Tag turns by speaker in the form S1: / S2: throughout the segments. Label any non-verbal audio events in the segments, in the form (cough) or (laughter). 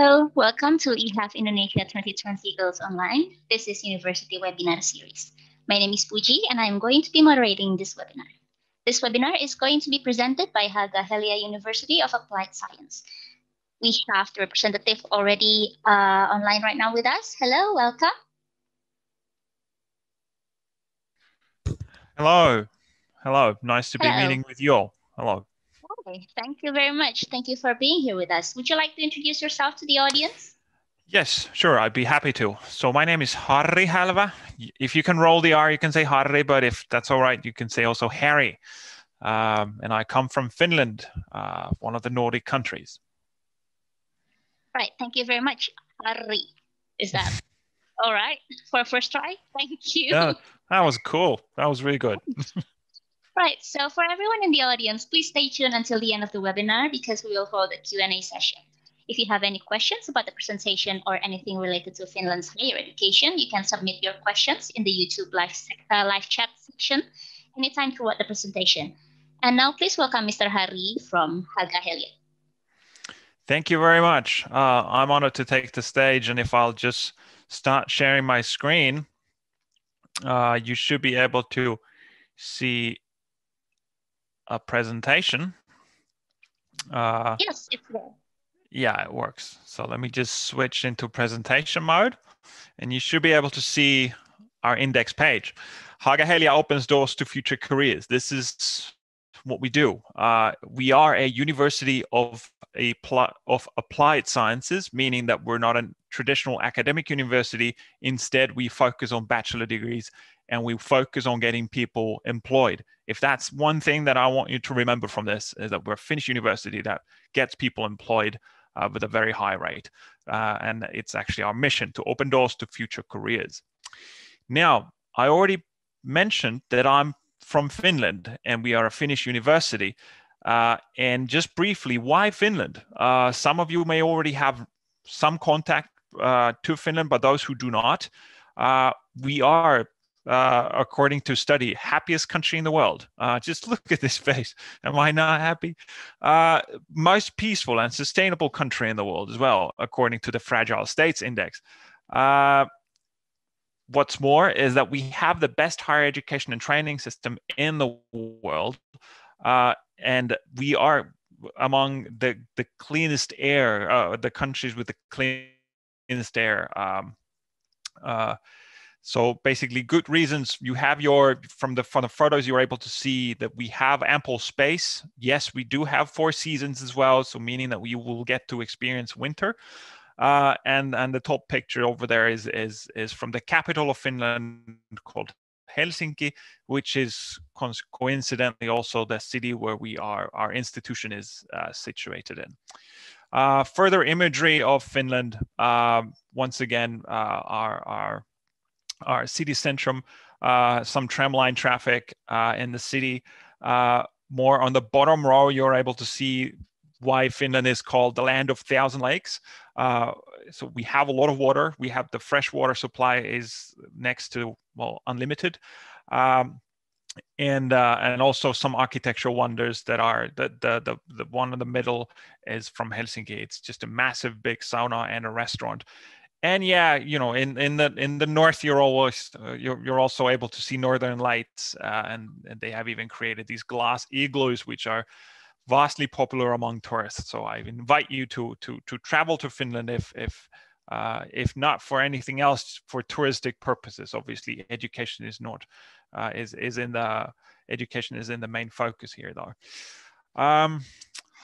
S1: Hello, welcome to EHEF Indonesia 2020 Girls Online. This is University Webinar Series. My name is Puji and I'm going to be moderating this webinar. This webinar is going to be presented by Haaga-Helia University of Applied Science. We have the representative already uh, online right now with us. Hello, welcome.
S2: Hello. Hello. Nice to
S1: Hello.
S2: be meeting with you all. Hello.
S1: Okay, thank you very much. Thank you for being here with us. Would you like to introduce yourself to the audience?
S2: Yes, sure. I'd be happy to. So my name is Harry Halva. If you can roll the R, you can say Harry, but if that's all right, you can say also Harry. Um, and I come from Finland, uh, one of the Nordic countries.
S1: Right, thank you very much. Harry, is that all right for a first try? Thank you.
S2: Yeah, that was cool. That was really good. (laughs)
S1: Right, so for everyone in the audience, please stay tuned until the end of the webinar because we will hold a Q&A session. If you have any questions about the presentation or anything related to Finland's higher education, you can submit your questions in the YouTube live, uh, live chat section anytime throughout the presentation. And now please welcome Mr. Hari from Haaga-Helia.
S2: Thank you very much. Uh, I'm honored to take the stage. And if I'll just start sharing my screen, uh, you should be able to see a presentation.
S1: Uh, yes, it's there.
S2: Yeah, it works. So let me just switch into presentation mode and you should be able to see our index page. Haaga-Helia opens doors to future careers. This is what we do. Uh, we are a university of a pl- of applied sciences, meaning that we're not a traditional academic university. Instead, we focus on bachelor degrees and we focus on getting people employed. If that's one thing that I want you to remember from this, is that we're a Finnish university that gets people employed uh, with a very high rate. Uh, and it's actually our mission to open doors to future careers. Now, I already mentioned that I'm from Finland and we are a Finnish university. Uh, and just briefly, why Finland? Uh, some of you may already have some contact uh, to Finland, but those who do not, uh, we are uh, according to study, happiest country in the world. Uh, just (laughs) look at this face. Am I not happy? Uh, most peaceful and sustainable country in the world as well, according to the Fragile States Index. Uh, what's more is that we have the best higher education and training system in the world, uh, and we are among the the cleanest air, uh, the countries with the cleanest air. Um, so basically, good reasons. You have your from the from the photos you're able to see that we have ample space. Yes, we do have four seasons as well, so meaning that we will get to experience winter. Uh, and and the top picture over there is is is from the capital of Finland called Helsinki, which is coincidentally also the city where we are our institution is uh, situated in. Uh, further imagery of Finland. Um, once again, uh, our our our city centrum, uh, some tramline traffic uh, in the city. Uh, more on the bottom row, you're able to see why Finland is called the land of thousand lakes. Uh, so we have a lot of water. We have the fresh water supply is next to well unlimited. Um, and uh, and also some architectural wonders that are the, the the the one in the middle is from Helsinki. It's just a massive big sauna and a restaurant and yeah you know in in the in the north you're always uh, you're, you're also able to see northern lights uh, and, and they have even created these glass igloos which are vastly popular among tourists. So i invite you to to to travel to finland if if uh, if not for anything else for touristic purposes. Obviously education is not uh, is is in the education is in the main focus here though. Um,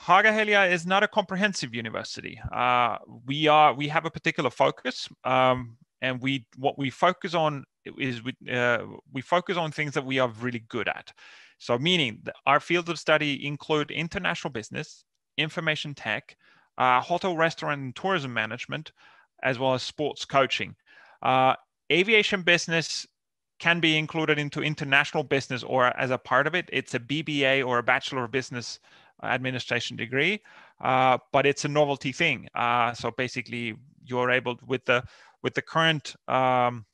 S2: Haaga is not a comprehensive university. Uh, we are we have a particular focus, um, and we what we focus on is we uh, we focus on things that we are really good at. So, meaning our fields of study include international business, information tech, uh, hotel, restaurant, and tourism management, as well as sports coaching. Uh, aviation business can be included into international business or as a part of it. It's a BBA or a Bachelor of Business administration degree, uh, but it's a novelty thing. Uh, so basically, you're able with the with the current um,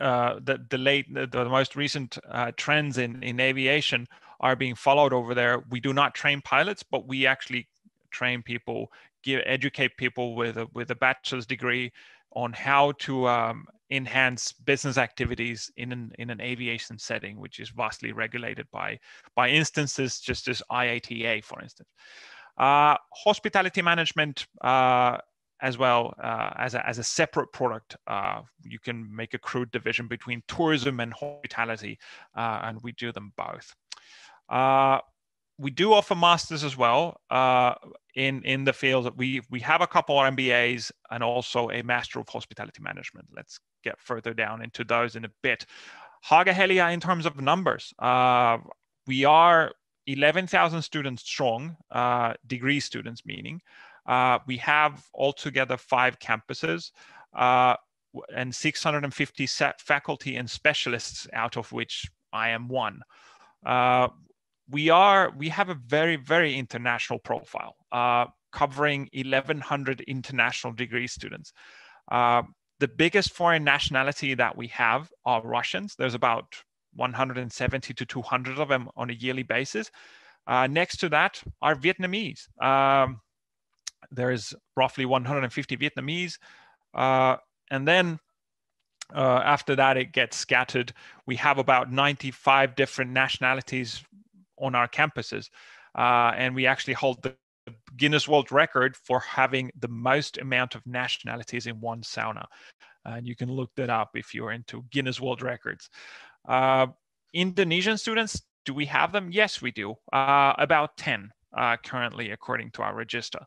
S2: uh, the the late the, the most recent uh, trends in in aviation are being followed over there. We do not train pilots, but we actually train people give, educate people with a, with a bachelor's degree on how to um, enhance business activities in an, in an aviation setting, which is vastly regulated by, by instances just as IATA, for instance. Uh, hospitality management uh, as well uh, as, a, as a separate product. Uh, you can make a crude division between tourism and hospitality, uh, and we do them both. Uh, we do offer masters as well uh, in in the field. We we have a couple of MBAs and also a master of hospitality management. Let's get further down into those in a bit. Haaga-Helia, in terms of numbers, uh, we are 11,000 students strong, uh, degree students meaning. Uh, we have altogether five campuses uh, and 650 faculty and specialists, out of which I am one. We are we have a very very international profile, uh, covering 1,100 international degree students. Uh, the biggest foreign nationality that we have are Russians. There's about 170 to 200 of them on a yearly basis. Uh, next to that are Vietnamese. Um, there's roughly 150 Vietnamese. Uh, and then uh, after that, it gets scattered. We have about 95 different nationalities on our campuses. Uh, and we actually hold the Guinness World Record for having the most amount of nationalities in one sauna. And you can look that up if you're into Guinness World Records. Uh, Indonesian students, do we have them? Yes, we do. Uh, about 10 uh, currently, according to our register.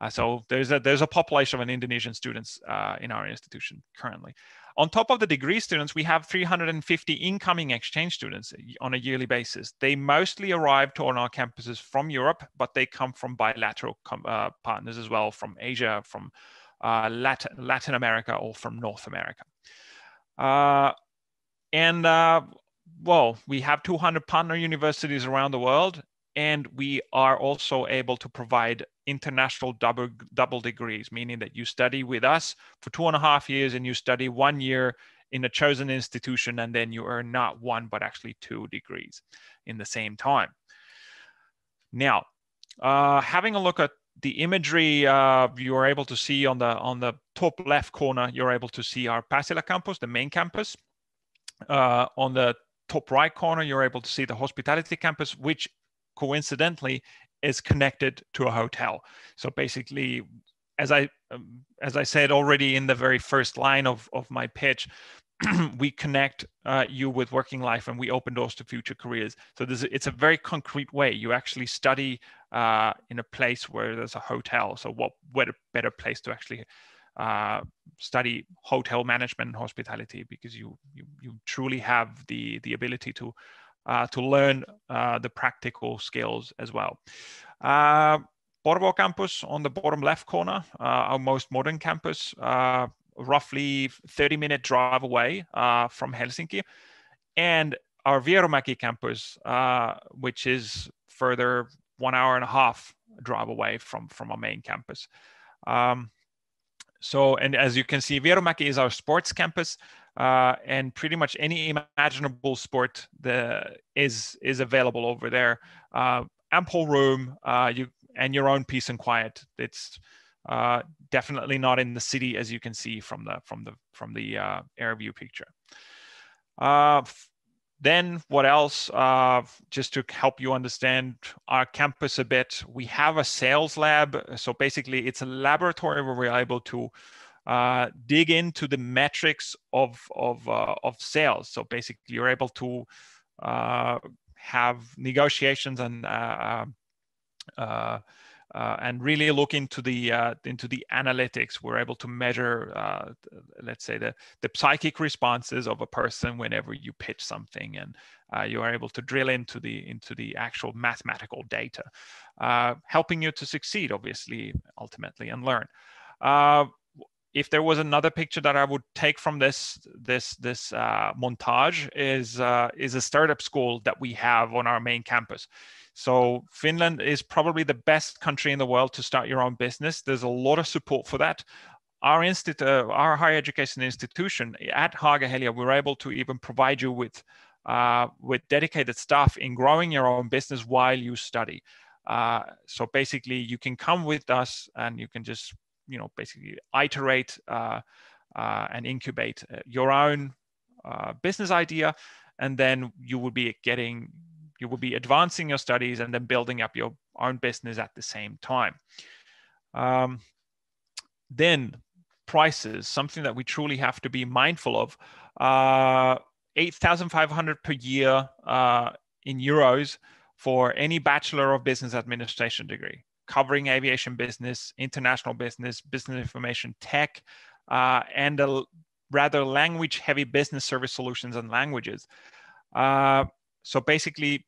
S2: Uh, so there's a there's a population of Indonesian students uh, in our institution currently. On top of the degree students, we have 350 incoming exchange students on a yearly basis. They mostly arrive to on our campuses from Europe, but they come from bilateral uh, partners as well, from Asia, from uh, Latin, Latin America, or from North America. Uh, and uh, well, we have 200 partner universities around the world, and we are also able to provide international double double degrees meaning that you study with us for two and a half years and you study one year in a chosen institution and then you earn not one but actually two degrees in the same time. Now uh, having a look at the imagery uh, you're able to see on the on the top left corner you're able to see our Pasila campus the main campus. Uh, on the top right corner you're able to see the hospitality campus which coincidentally is connected to a hotel. So basically, as I um, as I said already in the very first line of, of my pitch, (clears throat) we connect uh, you with working life and we open doors to future careers. So this, it's a very concrete way. You actually study uh, in a place where there's a hotel. So what, what a better place to actually uh, study hotel management and hospitality because you, you, you truly have the, the ability to uh, to learn uh, the practical skills as well. Uh, Porvoo campus on the bottom left corner, uh, our most modern campus, uh, roughly 30 minute drive away uh, from Helsinki. And our Vierumäki campus, which is further one hour and a half drive away from, from our main campus. Um, so, and as you can see, Vierumäki is our sports campus uh, and pretty much any imaginable sport that is is available over there. Uh, ample room, uh, you and your own peace and quiet. It's uh, definitely not in the city, as you can see from the from the from the uh, air view picture. Uh, then what else? just to help you understand our campus a bit, we have a sales lab. So basically, it's a laboratory where we're able to uh, dig into the metrics of of uh, of sales. So basically, you're able to uh, have negotiations and uh, uh, uh, and really look into the into the analytics. We're able to measure, let's say, the the psychic responses of a person whenever you pitch something, and you are able to drill into the into the actual mathematical data, helping you to succeed, obviously, ultimately, and learn. Uh, if there was another picture that I would take from this this this uh, montage is uh, is a startup school that we have on our main campus. So Finland is probably the best country in the world to start your own business. There's a lot of support for that. Our institute, uh, our higher education institution at Haaga-Helia, we're able to even provide you with uh, with dedicated staff in growing your own business while you study. Uh, so basically, you can come with us and you can just, you know, basically iterate uh, uh, and incubate uh, your own business idea, and then you will be getting, you will be advancing your studies and then building up your own business at the same time. Um, then prices, something that we truly have to be mindful of. Uh, 8,500 per year uh, in euros for any Bachelor of Business Administration degree, covering aviation business, international business, business information tech, uh, and a rather language heavy business service solutions and languages. Uh, so basically,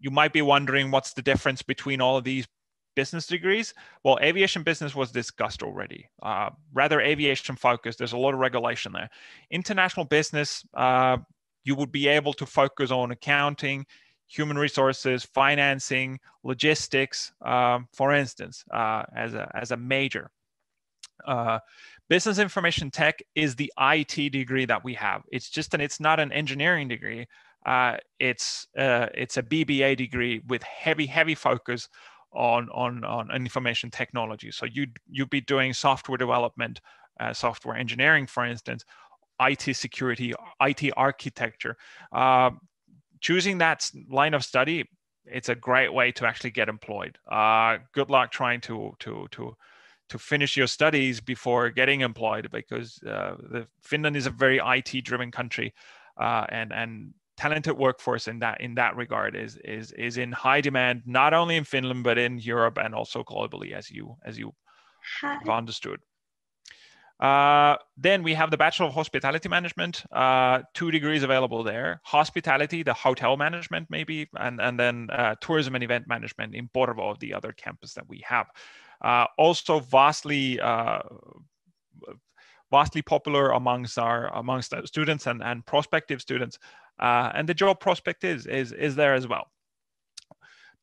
S2: you might be wondering what's the difference between all of these business degrees? Well, aviation business was discussed already. Uh, rather aviation focused. There's a lot of regulation there. International business, uh, you would be able to focus on accounting, human resources, financing, logistics, um, for instance, uh, as, a, as a major. Uh, business information tech is the IT degree that we have. It's just an, it's not an engineering degree. Uh, it's uh, it's a BBA degree with heavy heavy focus on on on information technology. So you you'd be doing software development, uh, software engineering, for instance, IT security, IT architecture. Uh, choosing that line of study, it's a great way to actually get employed. Uh, good luck trying to to to to finish your studies before getting employed because uh, Finland is a very IT driven country, uh, and and talented workforce in that in that regard is is is in high demand not only in Finland but in Europe and also globally as you as you have understood. Uh, then we have the Bachelor of Hospitality Management, uh, two degrees available there. Hospitality, the hotel management maybe, and, and then uh, tourism and event management in Porvoo, the other campus that we have. Uh, also vastly uh, vastly popular amongst our amongst students and, and prospective students uh, and the job prospect is, is, is there as well.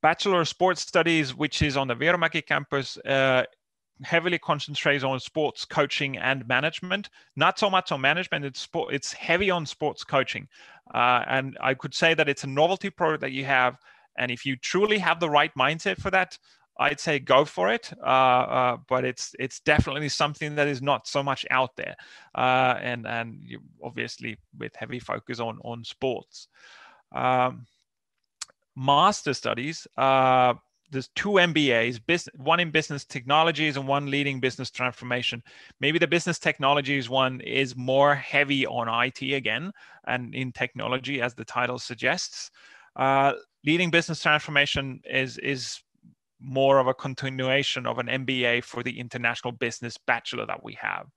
S2: Bachelor of Sports Studies, which is on the Vierumäki campus, uh, heavily concentrates on sports coaching and management. Not so much on management; it's sport, it's heavy on sports coaching, uh, and I could say that it's a novelty product that you have. And if you truly have the right mindset for that, I'd say go for it. Uh, uh, but it's it's definitely something that is not so much out there, uh, and and obviously with heavy focus on on sports. Um, master studies. Uh, there's two MBAs, one in business technologies and one leading business transformation. Maybe the business technologies one is more heavy on IT again and in technology, as the title suggests. Uh, leading business transformation is is more of a continuation of an MBA for the international business bachelor that we have.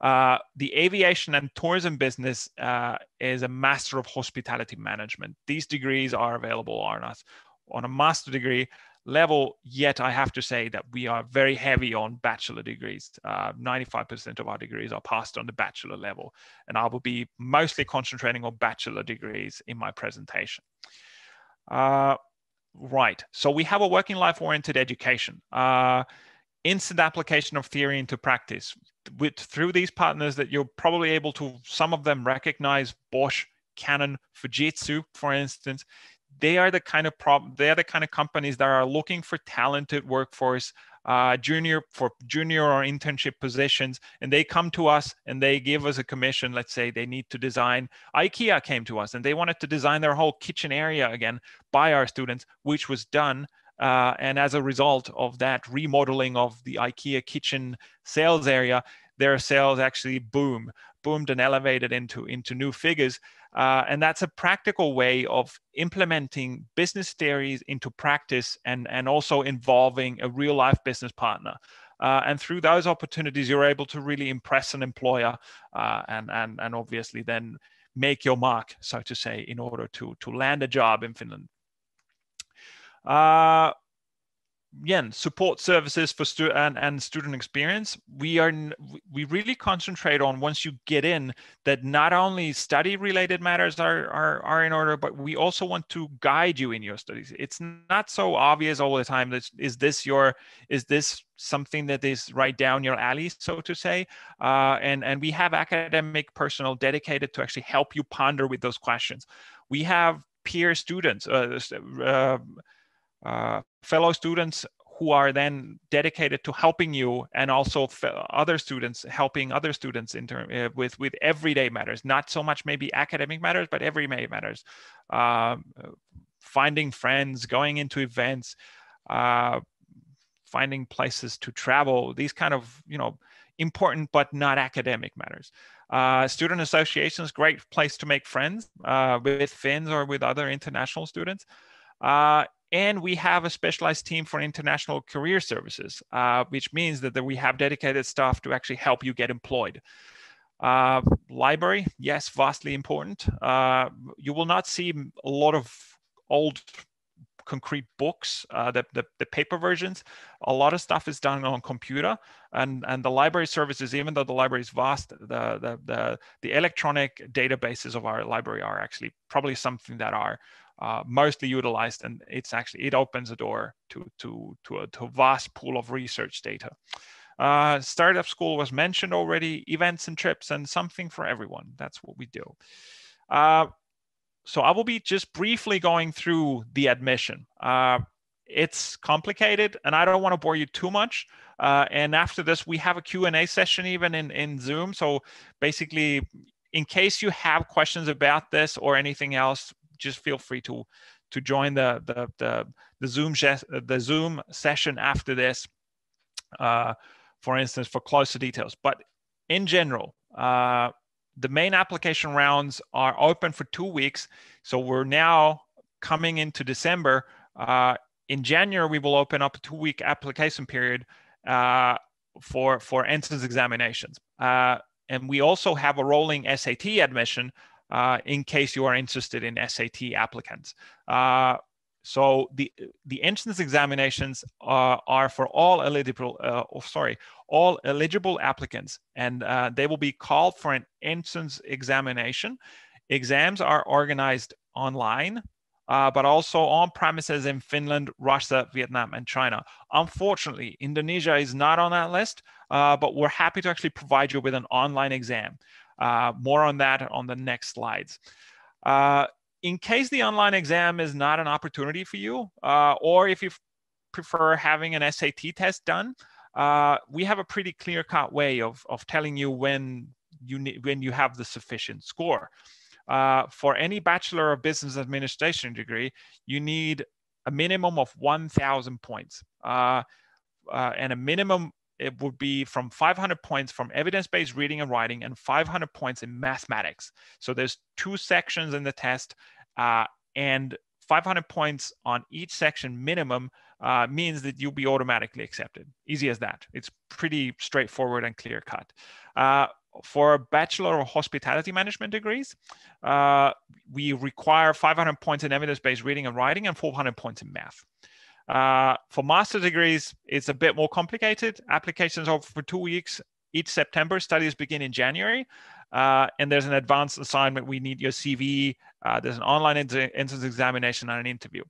S2: Uh, the aviation and tourism business uh, is a master of hospitality management. These degrees are available on us on a master degree level. Yet I have to say that we are very heavy on bachelor degrees. Uh, 95% of our degrees are passed on the bachelor level, and I will be mostly concentrating on bachelor degrees in my presentation. Right. So we have a working life oriented education, uh, instant application of theory into practice. With through these partners that you're probably able to, some of them recognize Bosch, Canon, Fujitsu, for instance. They are the kind of prob- they are the kind of companies that are looking for talented workforce uh, junior for junior or internship positions and they come to us and they give us a commission. Let's say they need to design ikea came to us and they wanted to design their whole kitchen area again by our students which was done uh, and as a result of that remodeling of the ikea kitchen sales area their sales actually boom boomed and elevated into into new figures uh, and that's a practical way of implementing business theories into practice and, and also involving a real life business partner. Uh, and through those opportunities, you're able to really impress an employer uh, and, and, and obviously then make your mark, so to say, in order to, to land a job in Finland. Again support services for student and, and student experience. We are we really concentrate on once you get in that not only study related matters are, are are in order but we also want to guide you in your studies. It's not so obvious all the time that is this your is this something that is right down your alley so to say? Uh, and and we have academic personnel dedicated to actually help you ponder with those questions. We have peer students uh, uh, uh, fellow students who are then dedicated to helping you and also other students helping other students in term, uh, with with everyday matters not so much maybe academic matters but everyday matters. Um, finding friends going into events uh, finding places to travel these kind of you know important but not academic matters. Uh, student associations great place to make friends uh, with finns or with other international students. Uh, and we have a specialized team for international career services, uh, which means that, that we have dedicated staff to actually help you get employed. Uh, library, yes, vastly important. Uh, you will not see a lot of old concrete books, uh, the, the, the, paper versions. A lot of stuff is done on computer and, and the library services, even though the library is vast, the, the, the, the electronic databases of our library are actually probably something that are uh, mostly utilized and it's actually it opens a door to to to a, to a vast pool of research data. Uh, startup school was mentioned already events and trips and something for everyone. That's what we do. Uh, so i will be just briefly going through the admission. Uh, it's complicated and i don't want to bore you too much. Uh, and after this we have a q&a session even in, in zoom. So basically in case you have questions about this or anything else just feel free to to join the the the, the Zoom the Zoom session after this, uh, for instance, for closer details. But in general, uh, the main application rounds are open for two weeks. So we're now coming into December. Uh, in January, we will open up a two-week application period uh, for for entrance examinations. Uh, and we also have a rolling SAT admission uh, in case you are interested in SAT applicants. So the the entrance examinations uh, are for all eligible, uh, oh, sorry, all eligible applicants, and uh, they will be called for an entrance examination. Exams are organized online, uh, but also on premises in Finland, Russia, Vietnam, and China. Unfortunately, Indonesia is not on that list, uh, but we're happy to actually provide you with an online exam. Uh, more on that on the next slides. Uh, in case the online exam is not an opportunity for you, uh, or if you prefer having an SAT test done, uh, we have a pretty clear-cut way of, of telling you when you need, when you have the sufficient score. Uh, for any Bachelor of Business Administration degree, you need a minimum of 1,000 points. Uh, uh, and a minimum it would be from 500 points from evidence-based reading and writing and 500 points in mathematics. So there's two sections in the test uh, and 500 points on each section minimum uh, means that you'll be automatically accepted. Easy as that. It's pretty straightforward and clear cut. Uh, for Bachelor of Hospitality Management degrees, uh, we require 500 points in evidence-based reading and writing and 400 points in math. Uh, for master degrees, it's a bit more complicated. Applications are for two weeks each September. Studies begin in January. Uh, and there's an advanced assignment. We need your CV. Uh, there's an online entrance examination and an interview.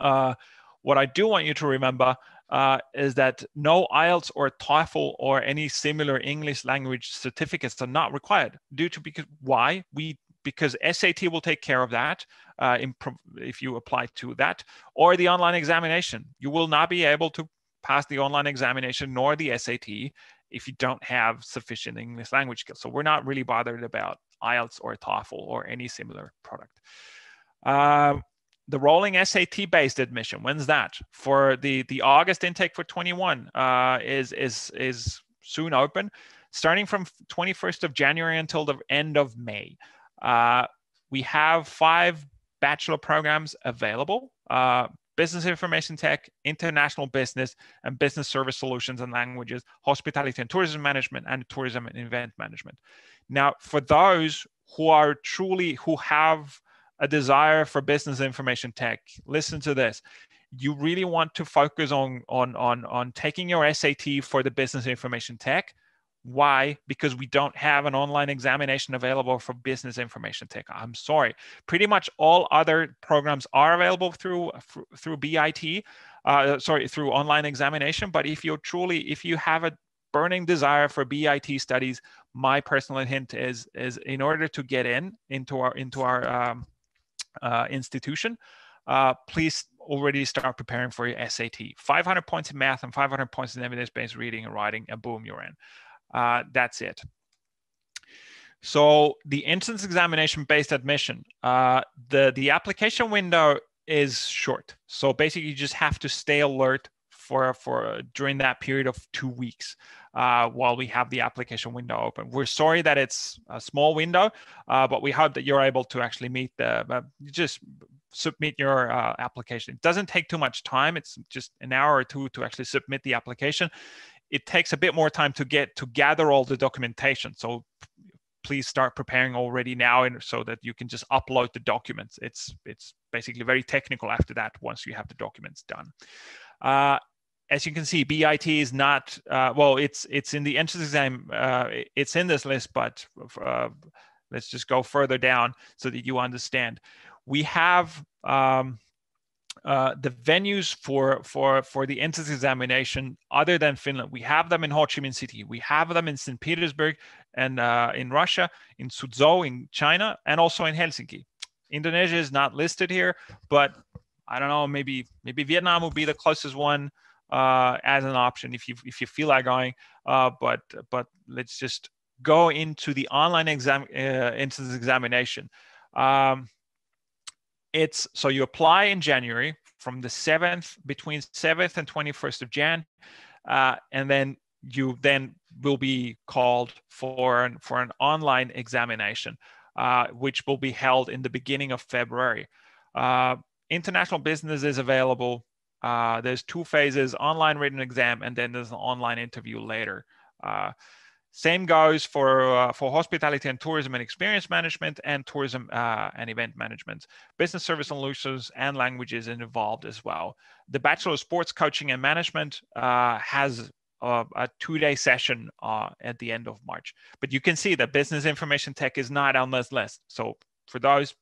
S2: Uh, what I do want you to remember uh, is that no IELTS or TOEFL or any similar English language certificates are not required due to because why we because SAT will take care of that uh, if you apply to that, or the online examination. You will not be able to pass the online examination nor the SAT if you don't have sufficient English language skills. So we're not really bothered about IELTS or TOEFL or any similar product. Uh, the rolling SAT based admission, when's that? For the, the August intake for 21 uh, is, is, is soon open, starting from 21st of January until the end of May. Uh, we have five bachelor programs available. Uh, business information tech, international business, and business service solutions and languages, hospitality and tourism management, and tourism and event management. Now, for those who are truly, who have a desire for business information tech, listen to this. You really want to focus on, on, on, on taking your SAT for the business information tech why? Because we don't have an online examination available for business information tech. I'm sorry. Pretty much all other programs are available through through BIT, uh, sorry, through online examination. But if you're truly, if you have a burning desire for BIT studies, my personal hint is is in order to get in into our into our um, uh, institution, uh, please already start preparing for your SAT. 500 points in math and 500 points in evidence-based reading and writing, and boom, you're in. Uh, that's it. So the entrance examination-based admission, uh, the the application window is short. So basically, you just have to stay alert for for during that period of two weeks uh, while we have the application window open. We're sorry that it's a small window, uh, but we hope that you're able to actually meet the uh, just submit your uh, application. It doesn't take too much time. It's just an hour or two to actually submit the application. It takes a bit more time to get to gather all the documentation. So please start preparing already now and so that you can just upload the documents. It's it's basically very technical after that once you have the documents done. Uh, as you can see, BIT is not uh, well. It's it's in the entrance exam. Uh, it's in this list, but uh, let's just go further down so that you understand. We have um, uh, the venues for for for the entrance examination other than Finland. We have them in Ho Chi Minh City. We have them in St. Petersburg and uh, in Russia, in Suzhou in China, and also in Helsinki. Indonesia is not listed here, but I don't know. Maybe maybe Vietnam would be the closest one uh, as an option if you if you feel like going. Uh, but but let's just go into the online exam uh, into examination. Um, it's so you apply in January from the 7th between 7th and 21st of Jan, uh, and then you then will be called for an, for an online examination, uh, which will be held in the beginning of February. Uh, international business is available uh, there's two phases, online written exam, and then there's an online interview later. Uh, same goes for, uh, for hospitality and tourism and experience management and tourism uh, and event management. Business service solutions and languages involved as well. The Bachelor of Sports Coaching and Management uh, has a, a two-day session uh, at the end of March. But you can see that business information tech is not on this list. So for those,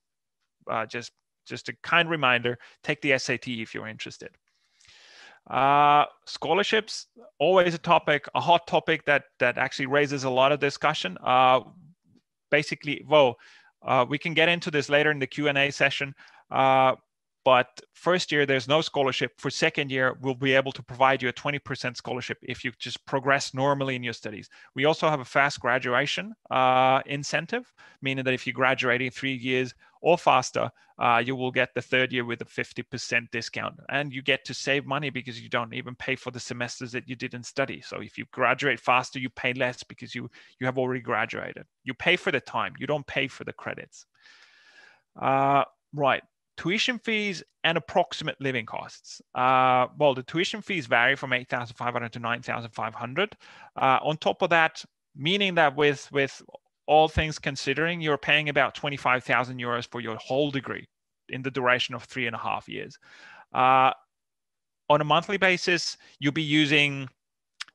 S2: just, just a kind reminder, take the SAT if you're interested. Uh, scholarships, always a topic, a hot topic that that actually raises a lot of discussion. Uh, basically, well, uh, we can get into this later in the Q and A session. But first year, there's no scholarship. For second year, we'll be able to provide you a 20% scholarship if you just progress normally in your studies. We also have a fast graduation uh, incentive, meaning that if you graduate in three years or faster, uh, you will get the third year with a 50% discount. And you get to save money because you don't even pay for the semesters that you didn't study. So if you graduate faster, you pay less because you, you have already graduated. You pay for the time, you don't pay for the credits. Uh, right. Tuition fees and approximate living costs. Uh, well, the tuition fees vary from 8,500 to 9,500. Uh, on top of that, meaning that with, with all things considering, you're paying about 25,000 euros for your whole degree in the duration of three and a half years. Uh, on a monthly basis, you'll be using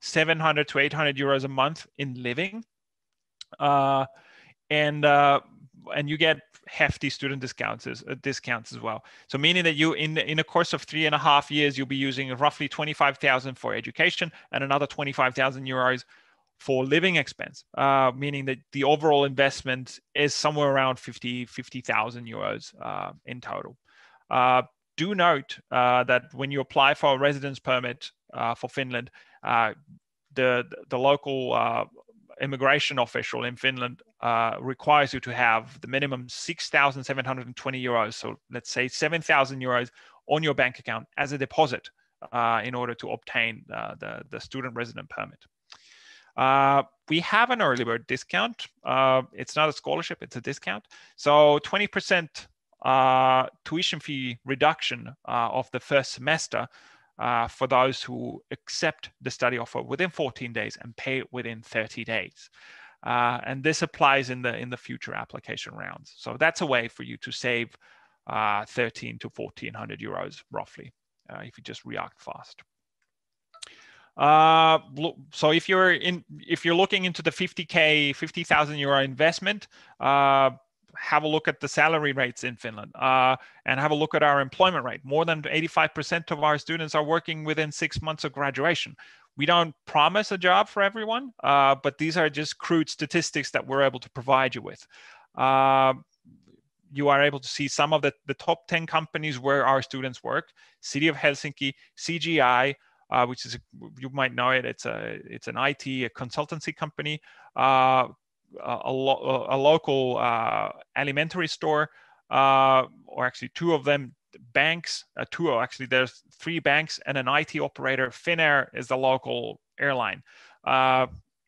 S2: 700 to 800 euros a month in living. Uh, and uh, and you get hefty student discounts as, uh, discounts as well. So meaning that you in in a course of three and a half years, you'll be using roughly 25,000 for education and another 25,000 euros for living expense, uh, meaning that the overall investment is somewhere around 50 50,000 euros uh, in total. Uh, do note uh, that when you apply for a residence permit uh, for Finland, uh, the the local immigration official in Finland requires you to have the minimum 6,720 euros. So let's say 7,000 euros on your bank account as a deposit in order to obtain the, the student resident permit. Uh, we have an early bird discount. Uh, it's not a scholarship, it's a discount. So 20% uh, tuition fee reduction uh, of the first semester uh, for those who accept the study offer within 14 days and pay within 30 days. Uh, and this applies in the in the future application rounds. So that's a way for you to save 13 to 1400 euros roughly if you just react fast. Uh, so if you're in, if you're looking into the 50k, 50,000 euro investment, uh, have a look at the salary rates in Finland uh, and have a look at our employment rate. More than 85% of our students are working within six months of graduation. We don't promise a job for everyone, uh, but these are just crude statistics that we're able to provide you with. Uh, you are able to see some of the, the top 10 companies where our students work city of helsinki cgi uh, which is you might know it it's a it's an it a consultancy company uh, a, lo- a, local uh, alimentary store uh, or actually two of them banks uh, two actually there's three banks and an it operator finnair is the local airline uh,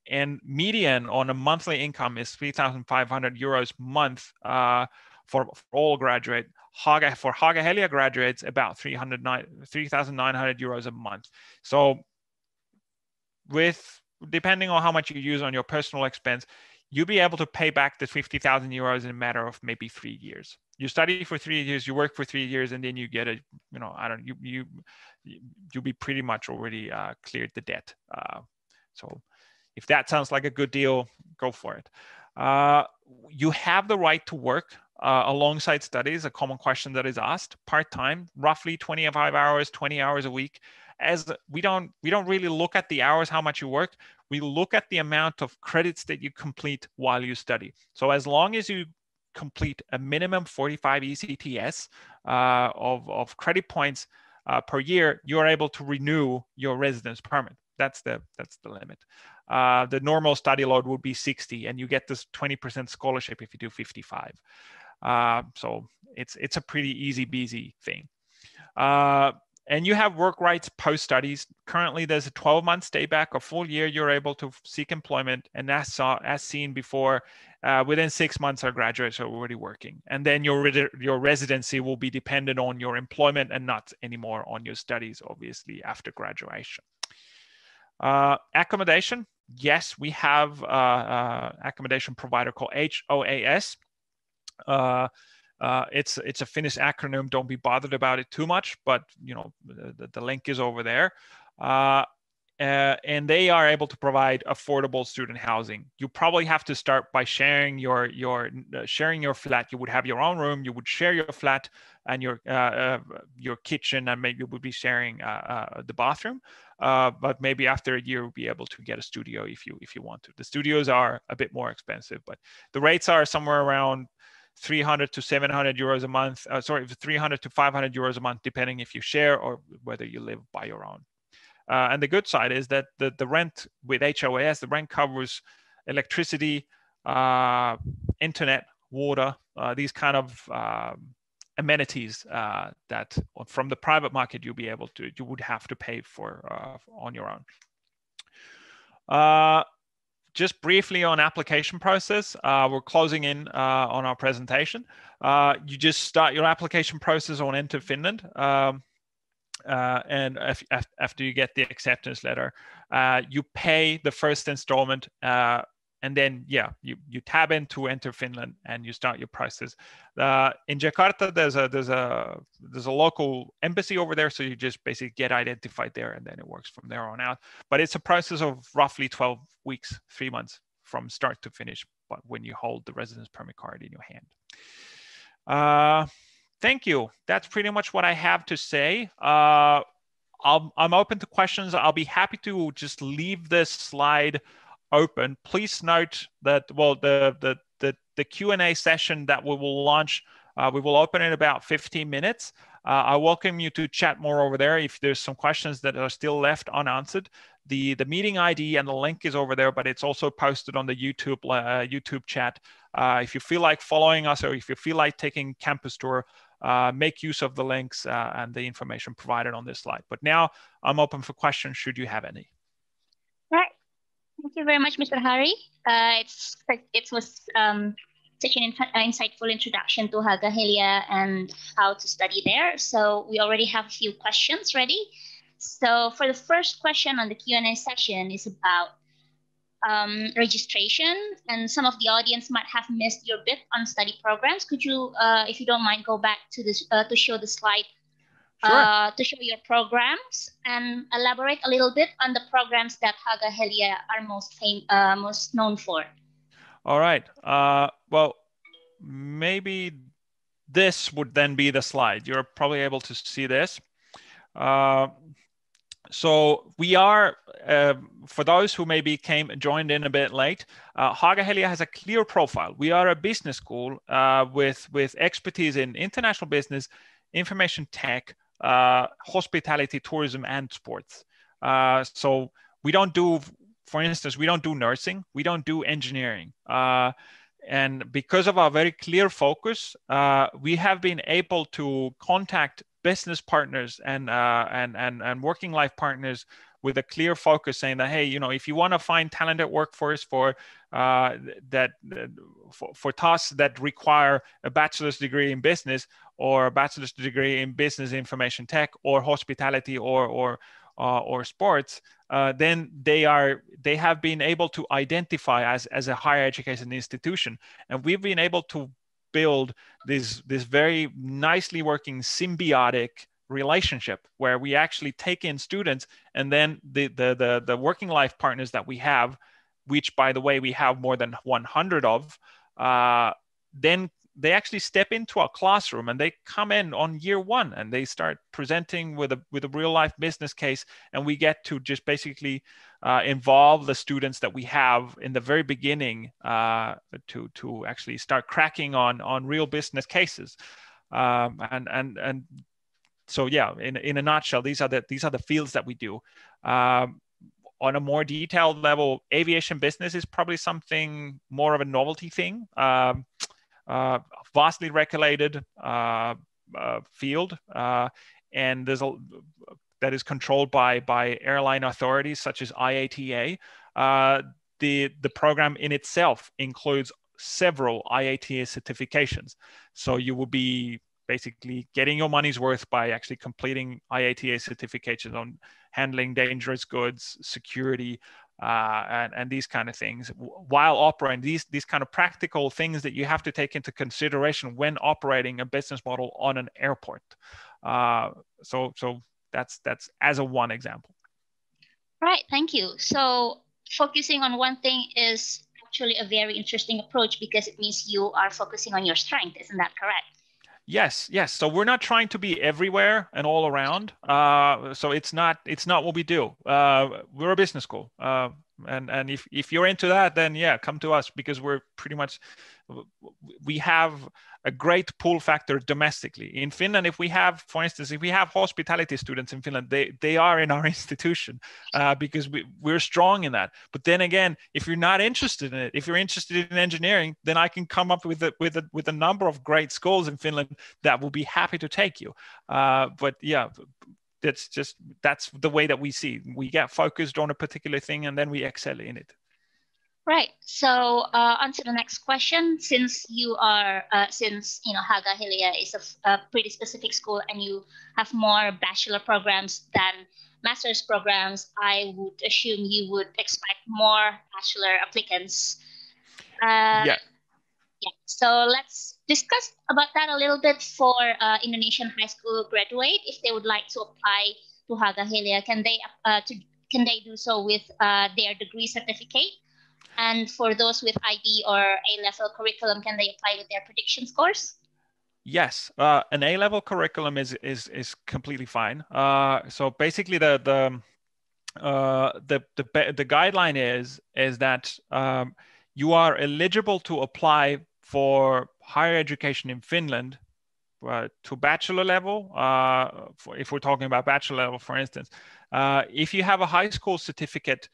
S2: and median on a monthly income is 3,500 euros month uh, for, for, all graduate. Haaga, for Haaga-Helia graduates, about 3,900 euros a month. So with depending on how much you use on your personal expense, you'll be able to pay back the 50,000 euros in a matter of maybe three years. You study for three years, you work for three years, and then you get a, you know, I don't, you you you'll be pretty much already uh, cleared the debt. Uh, so if that sounds like a good deal, go for it. Uh, you have the right to work uh, alongside studies, a common question that is asked, part-time, roughly 25 hours, 20 hours a week. As we don't we don't really look at the hours, how much you work. We look at the amount of credits that you complete while you study. So as long as you complete a minimum 45 ECTS uh, of, of credit points uh, per year, you are able to renew your residence permit. That's the that's the limit. Uh, the normal study load would be 60, and you get this 20% scholarship if you do 55. Uh, so it's it's a pretty easy busy thing. Uh, and you have work rights post studies. Currently, there's a 12 month stay back, a full year you're able to seek employment, and as saw, as seen before, uh, within six months our graduates are already working, and then your your residency will be dependent on your employment and not anymore on your studies, obviously after graduation. Uh, accommodation, yes, we have uh, uh, accommodation provider called HOAS. Uh, it's it's a Finnish acronym. Don't be bothered about it too much, but you know the, the link is over there. Uh, uh, and they are able to provide affordable student housing. You probably have to start by sharing your your uh, sharing your flat. You would have your own room. You would share your flat and your uh, uh your kitchen, and maybe you would be sharing uh, the bathroom. but maybe after a year, you'll be able to get a studio if you if you want to. The studios are a bit more expensive, but the rates are somewhere around 300 to 700 euros a month. sorry, 300 to 500 euros a month, depending if you share or whether you live by your own. Uh, and the good side is that the, the rent with HOAS, the rent covers electricity, uh, internet, water, uh, these kind of um, amenities uh, that from the private market you'll be able to, you would have to pay for uh, on your own. Uh, just briefly on application process, we're closing in on our presentation. you just start your application process on Enter Finland. Um, uh, and after you get the acceptance letter, uh, you pay the first installment, uh, and then yeah, you you tab in to enter Finland and you start your process. Uh, in Jakarta, there's a there's a there's a local embassy over there, so you just basically get identified there, and then it works from there on out. But it's a process of roughly 12 weeks, three months from start to finish. But when you hold the residence permit card in your hand. Uh, thank you. That's pretty much what I have to say. Uh, i am open to questions. I'll be happy to just leave this slide open. Please note that well, the the the, the Q and A session that we will launch, uh, we will open in about 15 minutes. Uh, I welcome you to chat more over there if there's some questions that are still left unanswered. The the meeting ID and the link is over there, but it's also posted on the YouTube uh, YouTube chat. Uh, if you feel like following us or if you feel like taking campus tour, uh, make use of the links uh, and the information provided on this slide. But now I'm open for questions should you have any.
S1: Thank you very much, Mr. Harry. Uh, it's it was um, such an insightful introduction to Haaga-Helia and how to study there. So we already have a few questions ready. So for the first question on the Q&A session is about um, registration, and some of the audience might have missed your bit on study programs. Could you, uh, if you don't mind, go back to this uh, to show the slide sure. uh, to show your programs and elaborate a little bit on the programs that Haaga-Helia are most fam- uh, most known for.
S2: All right. Uh, well, maybe this would then be the slide. You're probably able to see this. Uh, so we are, uh, for those who maybe came joined in a bit late, uh, Haaga-Helia has a clear profile. We are a business school uh, with with expertise in international business, information tech, hospitality, tourism, and sports. Uh, so we don't do, for instance, we don't do nursing, we don't do engineering. Uh, and because of our very clear focus, uh, we have been able to contact business partners and, uh, and, and, and working life partners with a clear focus saying that hey you know if you want to find talented workforce for uh, that for, for tasks that require a bachelor's degree in business or a bachelor's degree in business information tech or hospitality or or uh, or sports, uh, then they are they have been able to identify as as a higher education institution, and we've been able to build this this very nicely working symbiotic relationship where we actually take in students and then the the the, the working life partners that we have which by the way we have more than 100 of uh, then they actually step into a classroom and they come in on year one and they start presenting with a with a real life business case and we get to just basically uh, involve the students that we have in the very beginning uh, to to actually start cracking on on real business cases. Um, and and and so yeah in, in a nutshell these are the these are the fields that we do. Um, on a more detailed level aviation business is probably something more of a novelty thing. Um, vastly regulated uh, uh, field, and there's a that is controlled by by airline authorities such as IATA. the the program in itself includes several IATA certifications, so you will be basically getting your money's worth by actually completing IATA certifications on handling dangerous goods, security, uh, and, and these kind of things while operating these these kind of practical things that you have to take into consideration when operating a business model on an airport. Uh, so so that's that's as a one example.
S1: Right thank you. So focusing on one thing is actually a very interesting approach because it means you are focusing on your strength isn't that correct
S2: Yes, yes. So we're not trying to be everywhere and all around. Uh, so it's not it's not what we do. Uh, we're a business school, uh, and and if if you're into that, then yeah, come to us because we're pretty much we have a great pull factor domestically. In Finland, if we have, for instance, if we have hospitality students in Finland, they, they are in our (laughs) institution uh, because we, we're strong in that. But then again, if you're not interested in it, if you're interested in engineering, then I can come up with a, with a, with a number of great schools in Finland that will be happy to take you. Uh, but yeah, that's just that's the way that we see. We get focused on a particular thing and then we excel in it.
S1: Right. So uh, on to the next question. Since you are, uh, since you know Haaga-Helia is a, a, pretty specific school, and you have more bachelor programs than master's programs, I would assume you would expect more bachelor applicants.
S2: Uh, yeah.
S1: Yeah. So let's discuss about that a little bit for uh, Indonesian high school graduate. If they would like to apply to Haaga-Helia, can they uh, to, can they do so with uh, their degree certificate? And for those with IB or A level curriculum, can they apply with their prediction scores?
S2: Yes, uh, an A level curriculum is is is completely fine. Uh, so basically, the the uh, the the the guideline is is that um, you are eligible to apply for higher education in Finland uh, to bachelor level. Uh, for, if we're talking about bachelor level, for instance, uh, if you have a high school certificate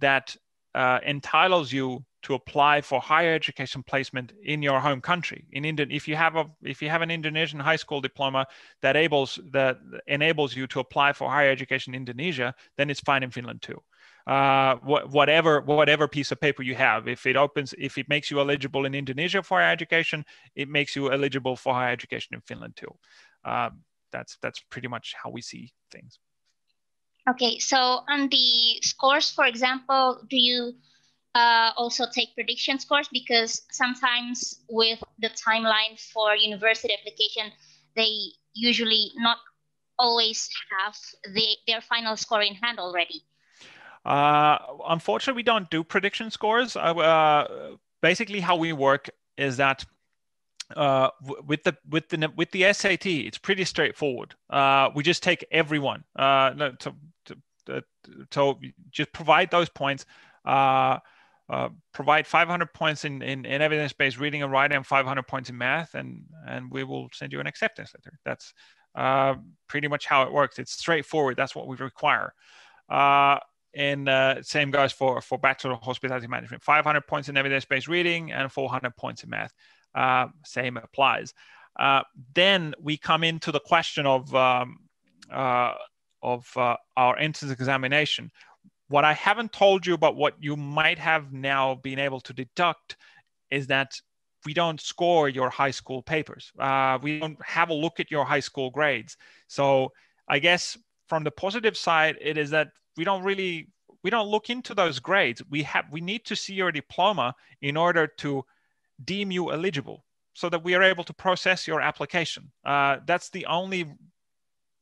S2: that uh, entitles you to apply for higher education placement in your home country. In India, if you have a if you have an Indonesian high school diploma that enables that enables you to apply for higher education in Indonesia, then it's fine in Finland too. Uh, wh- whatever whatever piece of paper you have, if it opens, if it makes you eligible in Indonesia for higher education, it makes you eligible for higher education in Finland too. Uh, that's that's pretty much how we see things.
S1: Okay, so on the scores, for example, do you uh, also take prediction scores? Because sometimes with the timeline for university application, they usually not always have the, their final score in hand already.
S2: Uh, unfortunately, we don't do prediction scores. Uh, uh basically, how we work is that uh, with the with the with the SAT, it's pretty straightforward. Uh, we just take everyone. Uh, no, to, so just provide those points. Uh, uh, provide 500 points in, in, in, evidence-based reading and writing and 500 points in math and and we will send you an acceptance letter that's uh, pretty much how it works it's straightforward that's what we require uh, and uh, same goes for for bachelor of hospitality management 500 points in evidence-based reading and 400 points in math uh, same applies uh, then we come into the question of um, of our entrance examination what I haven't told you about what you might have now been able to deduct is that we don't score your high school papers. Uh, we don't have a look at your high school grades. So I guess from the positive side, it is that we don't really we don't look into those grades. We have we need to see your diploma in order to deem you eligible, so that we are able to process your application. Uh, that's the only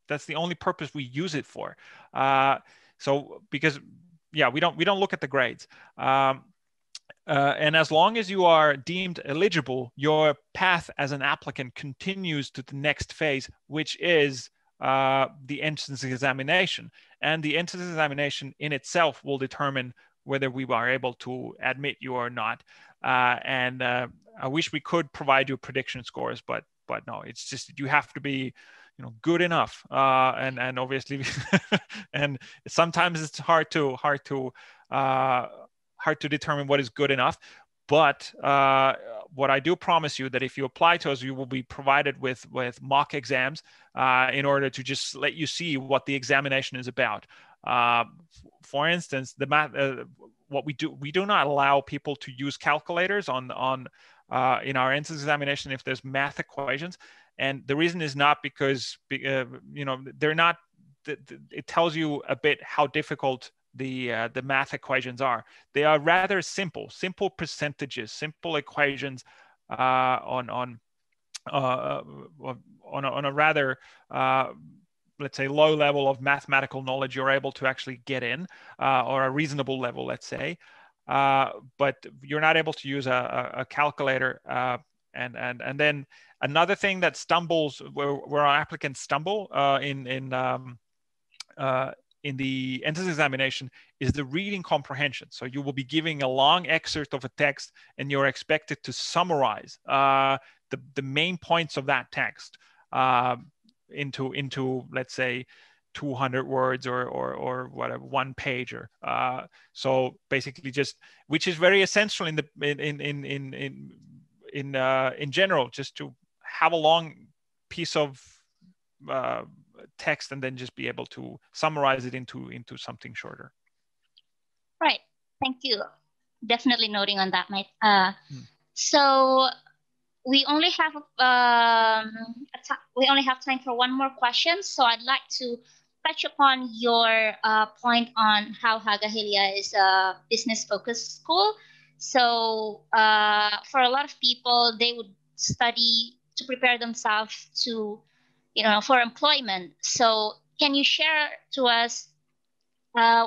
S2: that's the only purpose we use it for. Uh, so because yeah, we don't we don't look at the grades. Um, uh, and as long as you are deemed eligible, your path as an applicant continues to the next phase, which is uh, the entrance examination. And the entrance examination in itself will determine whether we are able to admit you or not. Uh, and uh, I wish we could provide you prediction scores, but but no, it's just you have to be you know good enough uh, and and obviously (laughs) and sometimes it's hard to hard to uh, hard to determine what is good enough but uh, what I do promise you that if you apply to us, you will be provided with with mock exams uh, in order to just let you see what the examination is about. Uh, for instance, the math, uh, what we do, we do not allow people to use calculators on on uh, in our entrance examination if there's math equations and the reason is not because uh, you know they're not it tells you a bit how difficult the uh, the math equations are. They are rather simple simple percentages simple equations uh, on on uh, on, a, on a rather uh, let's say low level of mathematical knowledge you're able to actually get in uh, or a reasonable level let's say. But you're not able to use a, a calculator and and and then Another thing that stumbles where, where our applicants stumble uh, in in um, uh, in the entrance examination is the reading comprehension. So you will be giving a long excerpt of a text, and you're expected to summarize uh, the the main points of that text uh, into into let's say 200 words or or or whatever one pager uh, so basically just which is very essential in the in in in in in uh, in general just to have a long piece of uh, text and then just be able to summarize it into into something shorter.
S1: Right. Thank you. Definitely noting on that, mate. Uh, hmm. So we only have um, we only have time for one more question. So I'd like to touch upon your uh, point on how Haaga-Helia is a business focused school. So uh, for a lot of people, they would study to prepare themselves to, you know, for employment. So can you share to us, uh,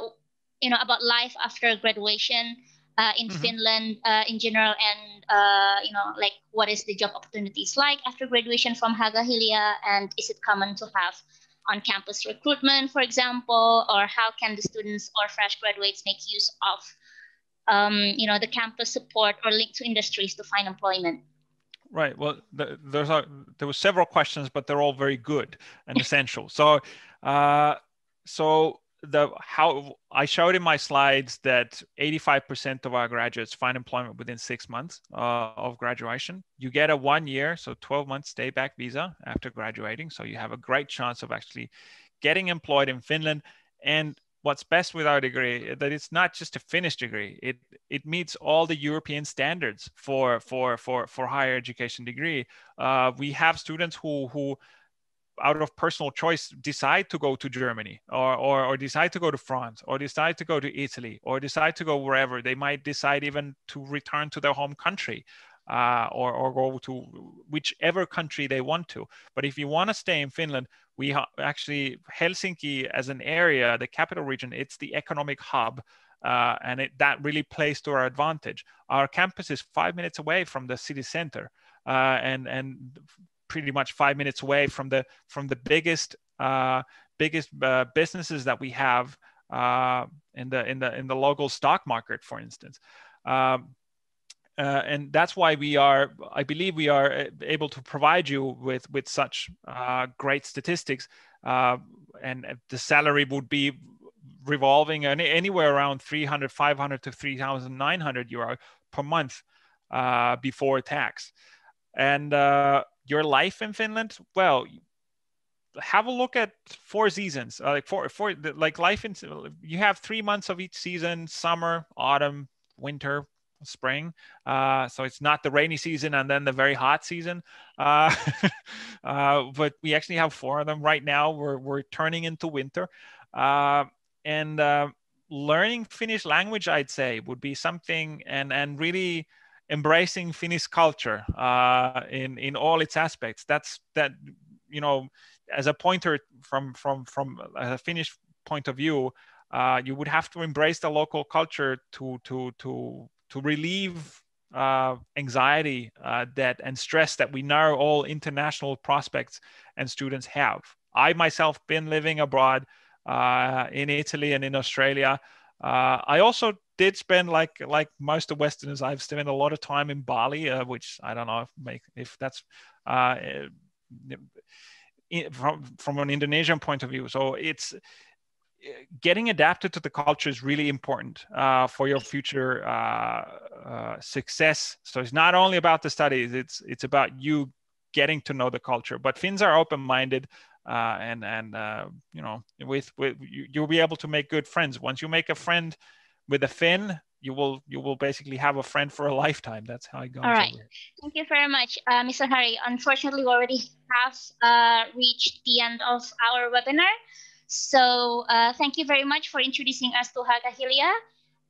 S1: you know, about life after graduation uh, in mm-hmm. Finland uh, in general, and uh, you know, like what is the job opportunities like after graduation from Haaga-Helia, and is it common to have on-campus recruitment, for example, or how can the students or fresh graduates make use of, um, you know, the campus support or link to industries to find employment?
S2: Right. Well, the, there's a, there were several questions, but they're all very good and (laughs) essential. So, uh, so the how I showed in my slides that 85% of our graduates find employment within six months uh, of graduation. You get a one year, so 12 months stay back visa after graduating. So you have a great chance of actually getting employed in Finland. And what's best with our degree that it's not just a Finnish degree. It it meets all the European standards for for for for higher education degree. Uh, we have students who who out of personal choice decide to go to Germany or, or, or decide to go to France or decide to go to Italy or decide to go wherever. They might decide even to return to their home country uh, or, or go to whichever country they want to. But if you want to stay in Finland, we ha- actually, Helsinki as an area, the capital region, it's the economic hub. Uh, and it, that really plays to our advantage. Our campus is five minutes away from the city center, uh, and and pretty much five minutes away from the from the biggest uh, biggest uh, businesses that we have uh, in the in the in the local stock market, for instance. Um, uh, and that's why we are, I believe, we are uh, able to provide you with with such uh, great statistics. Uh, and the salary would be revolving any, anywhere around 300, 500 to 3,900 euro per month uh, before tax. And uh, your life in Finland, well, have a look at four seasons uh, like four four like life in you have three months of each season summer autumn winter spring. Uh, so it's not the rainy season and then the very hot season. Uh, (laughs) uh, but we actually have four of them right now. We're, we're turning into winter. Uh, and uh, learning finnish language i'd say would be something and and really embracing finnish culture uh, in in all its aspects. That's that you know as a pointer from from from a Finnish point of view, uh, you would have to embrace the local culture to to to to relieve uh, anxiety uh, that and stress that we know all international prospects and students have. I myself been living abroad uh, in Italy and in Australia. Uh, I also did spend like like most of Westerners. I've spent a lot of time in Bali, uh, which I don't know if make if that's from, from an Indonesian point of view. So it's getting adapted to the culture is really important uh, for your future uh, uh, success. So it's not only about the studies; it's it's about you getting to know the culture. But Finns are open-minded, uh, and and uh, you know, with with you, you'll be able to make good friends. Once you make a friend with a Finn, you will you will basically have a friend for a lifetime. That's how it goes.
S1: All right. Thank you very much, uh, Mr. Harry. Unfortunately, we already have uh, reached the end of our webinar. So uh, thank you very much for introducing us to Haaga-Helia.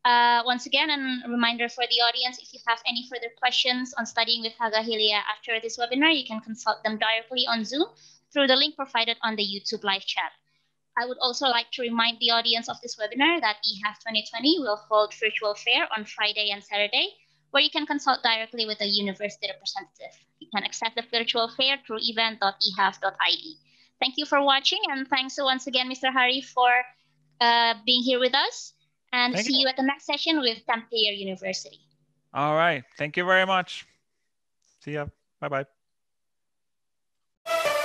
S1: Uh, once again, a reminder for the audience, if you have any further questions on studying with Haaga-Helia after this webinar, you can consult them directly on Zoom through the link provided on the YouTube live chat. I would also like to remind the audience of this webinar that EHEF 2020 will hold virtual fair on Friday and Saturday, where you can consult directly with a university representative. You can access the virtual fair through event.ehef.id. Thank you for watching, and thanks once again, Mr. Hari, for uh, being here with us. And Thank see you. you at the next session with Tampere University.
S2: All right. Thank you very much. See ya. Bye bye.